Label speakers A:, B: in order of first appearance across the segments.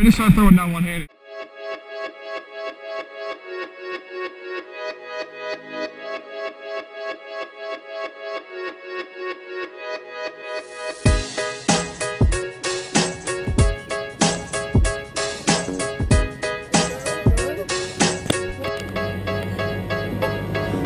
A: We just start throwing down one handed.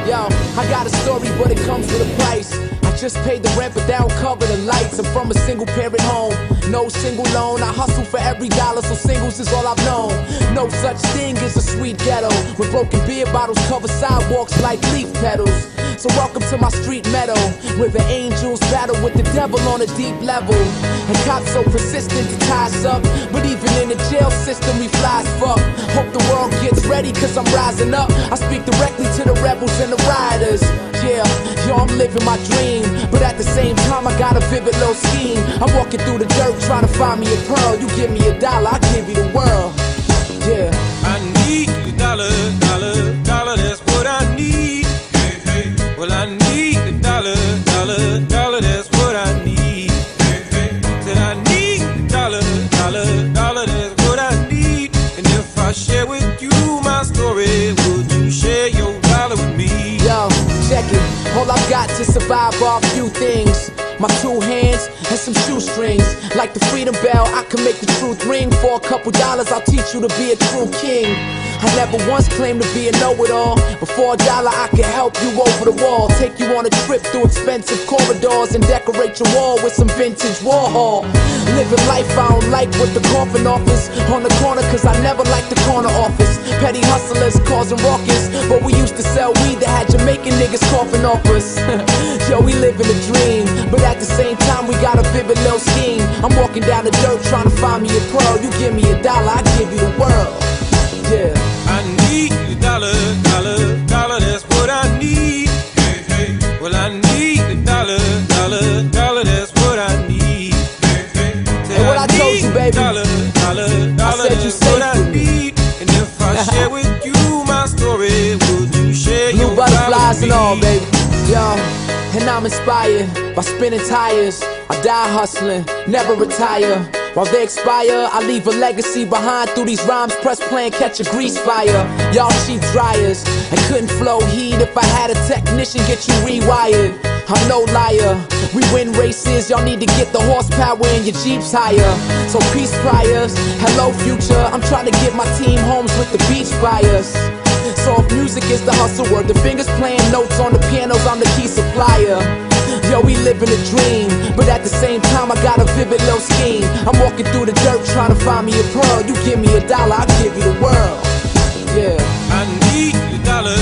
B: Yo, I got a story, but it comes with a price. Just paid the rent, but they don't cover the lights. I'm from a single parent home, no single loan. I hustle for every dollar, so singles is all I've known. No such thing as a sweet ghetto, where broken beer bottles cover sidewalks like leaf petals. So welcome to my street meadow, where the angels battle with the devil on a deep level. And cops so persistent to tie us up, but even in the jail system we fly as fuck. Hope the world gets ready, cause I'm rising up. I speak directly to the rebels and the riders. Yeah, yo, I'm living my dream, but at the same time I got a vivid little scheme. I'm walking through the dirt trying to find me a pearl. You give me a dollar, I give you the world. Yeah.
C: I need a dollar,
B: All I've got to survive are a few things. My two hands and some shoestrings. Like the freedom bell, I can make the truth ring. For a couple dollars, I'll teach you to be a true king. I never once claimed to be a know-it-all. But for a dollar, I can help you over the wall. Take you on a trip through expensive corridors and decorate your wall with some vintage Warhol. Living life I don't like what the coffin offers. On the corner, cause I never liked the corner office. Petty hustlers causing ruckus. But we used to sell weed that had Jamaican niggas coughing off us. Yo, we live in a dream. But at the same time, we got a vivid little scheme. I'm walking down the dirt trying to find me a pearl. You give me a dollar, I give you the world. Yeah.
C: I need a dollar, dollar, dollar, that's what I need. Hey, hey. Well, I need a dollar, dollar, dollar, that's what I need. Hey, hey. Said
B: Hey, what I told you, baby.
C: Dollar, dollar, dollar,
B: said you
C: that's what I need. And if I share with you my story, would you share
B: Blue
C: your
B: butterflies and all, baby. Yo, and I'm inspired by spinning tires. I die hustling, never retire. While they expire, I leave a legacy behind through these rhymes. Press play and catch a grease fire. Y'all cheap dryers. I couldn't flow heat if I had a technician get you rewired. I'm no liar. We win races, y'all need to get the horsepower in your Jeeps higher. So peace priors, hello future. I'm trying to get my team homes with the beach buyers. Is the hustle word, the fingers playing notes on the pianos, I'm the key supplier. Yo, we living a dream, but at the same time, I got a vivid little scheme. I'm walking through the dirt trying to find me a pearl. You give me a dollar, I'll give you the world. Yeah.
C: I need a dollar,